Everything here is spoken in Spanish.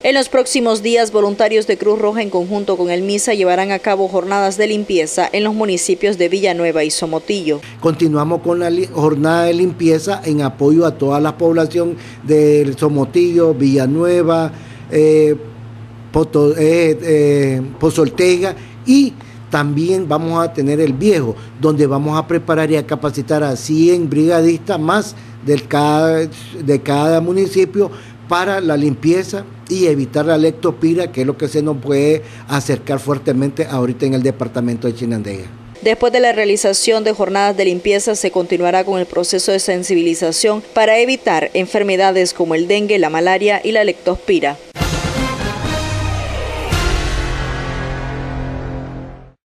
En los próximos días, voluntarios de Cruz Roja en conjunto con el MISA llevarán a cabo jornadas de limpieza en los municipios de Villanueva y Somotillo. Continuamos con la jornada de limpieza en apoyo a toda la población de Somotillo, Villanueva, eh, eh, eh, Pozoltega y también vamos a tener el viejo, donde vamos a preparar y a capacitar a 100 brigadistas más cada, de cada municipio para la limpieza y evitar la lectopira, que es lo que se nos puede acercar fuertemente ahorita en el departamento de Chinandega. Después de la realización de jornadas de limpieza se continuará con el proceso de sensibilización para evitar enfermedades como el dengue, la malaria y la lectospira.